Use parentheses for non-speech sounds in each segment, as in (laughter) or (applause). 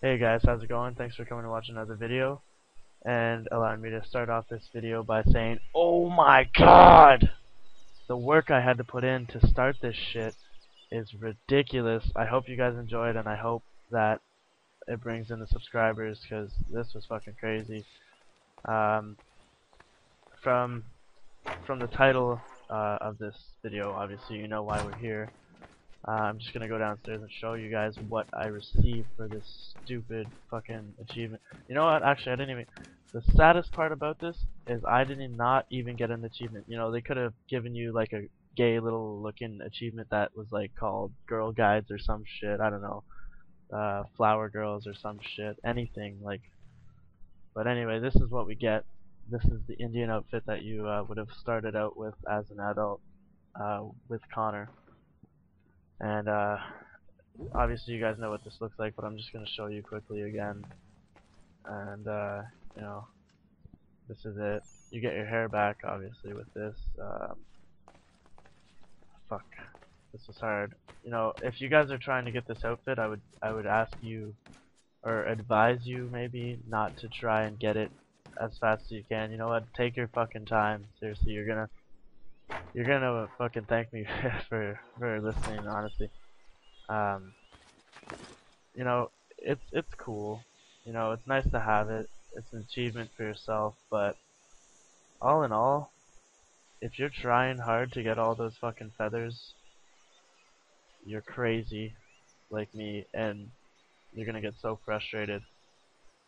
Hey guys, how's it going? Thanks for coming to watch another video and allowing me to start off this video by saying, Oh my god! The work I had to put in to start this shit is ridiculous. I hope you guys enjoyed and I hope that it brings in the subscribers because this was fucking crazy. Um, from from the title uh, of this video, obviously you know why we're here. Uh, I'm just gonna go downstairs and show you guys what I received for this stupid fucking achievement. You know what? Actually, I didn't even. The saddest part about this is I did not even get an achievement. You know, they could have given you like a gay little looking achievement that was like called Girl Guides or some shit. I don't know, uh, Flower Girls or some shit. Anything like. But anyway, this is what we get. This is the Indian outfit that you uh, would have started out with as an adult uh, with Connor. And uh, obviously you guys know what this looks like, but I'm just going to show you quickly again. And uh, you know, this is it. You get your hair back, obviously, with this. Um, fuck, this was hard. You know, if you guys are trying to get this outfit, I would I would ask you, or advise you maybe, not to try and get it as fast as you can. You know what? Take your fucking time. Seriously, you're gonna you're gonna fucking thank me (laughs) for for listening. Honestly, um, you know, it's it's cool. You know, it's nice to have it. It's an achievement for yourself, but all in all, if you're trying hard to get all those fucking feathers, you're crazy, like me, and you're gonna get so frustrated.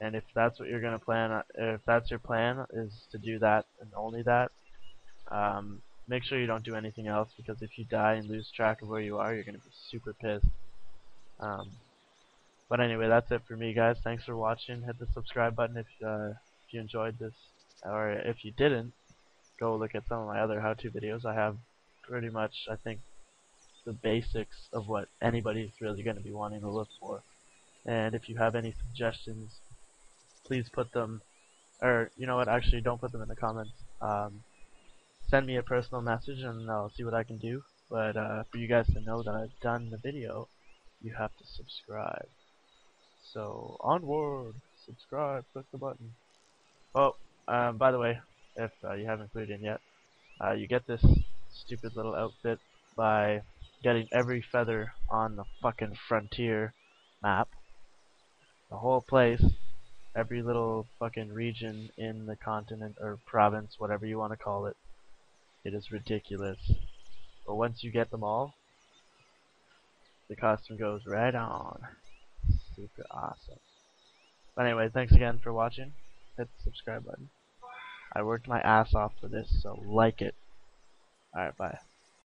And if that's what you're gonna plan, if that's your plan, is to do that and only that, um, make sure you don't do anything else because if you die and lose track of where you are, you're going to be super pissed. Um, but anyway, that's it for me, guys. Thanks for watching. Hit the subscribe button if, uh, if you enjoyed this. Or if you didn't, go look at some of my other how-to videos. I have pretty much, I think, the basics of what anybody's really going to be wanting to look for. And if you have any suggestions, please put them, or you know what, actually don't put them in the comments. Um, send me a personal message and I'll see what I can do. But uh, for you guys to know that I've done the video, you have to subscribe. So onward, subscribe, click the button. Oh, um, by the way, if uh, you haven't it in yet, uh, you get this stupid little outfit by getting every feather on the fucking frontier map. The whole place, every little fucking region in the continent or province, whatever you want to call it. It is ridiculous. But once you get them all, the costume goes right on. Super awesome. But anyway, thanks again for watching. Hit the subscribe button. I worked my ass off for this, so like it. Alright, bye.